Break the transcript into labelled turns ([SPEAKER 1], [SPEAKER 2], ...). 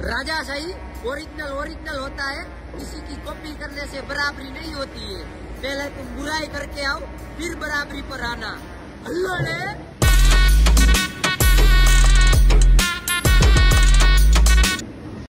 [SPEAKER 1] राजा सही original original होता है। किसी की कॉपी करने से बराबरी नहीं होती है। पहले तुम बुराई करके आओ, फिर बराबरी पर आना। अल्लाह ने